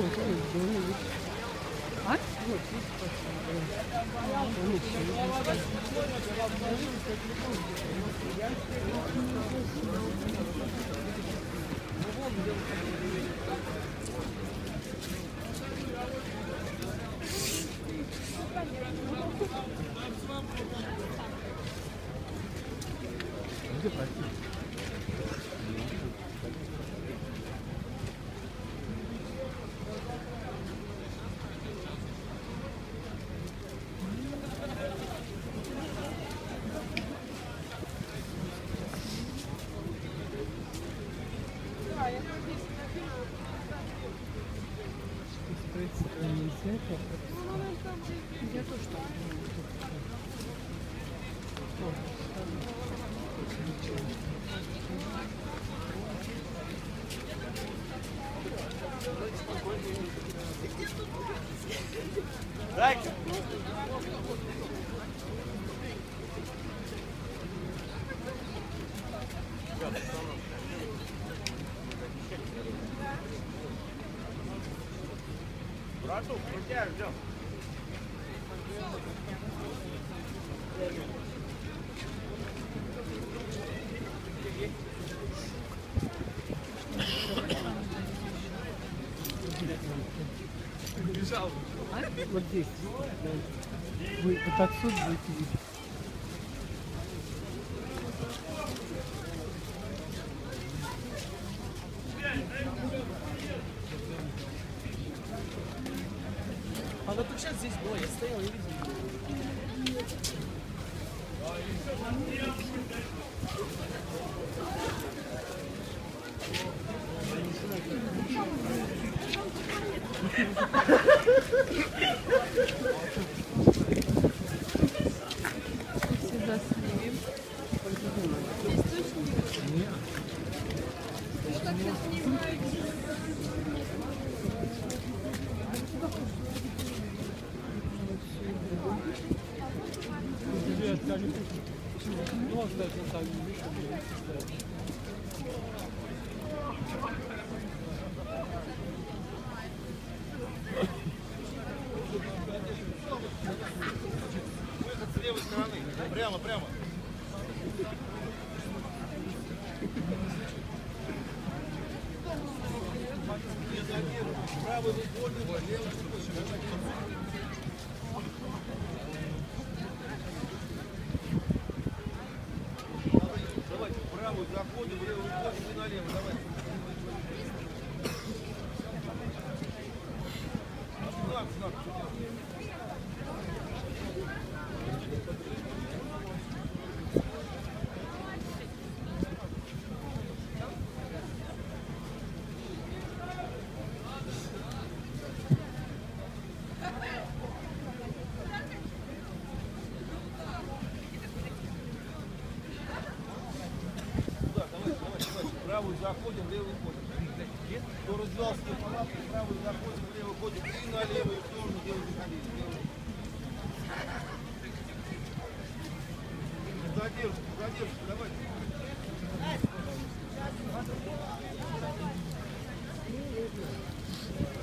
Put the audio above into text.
А? Вот, видишь, пошла, да. Он еще есть. Где пройти? Я тоже так Братух, мы тебя ждем. Вот здесь. Вы вот отсюда будете видеть. Она тут сейчас здесь была, я стоял и видел. Сюда Прямо, прямо. Заходим, выходим и налево. Давайте. Знак, знак. правую заходим, левую ходим. До развязки палатки правую заходим, левую ходим. И на левую сторону делаем заходить. Задержку, задержку, давайте. Thank you.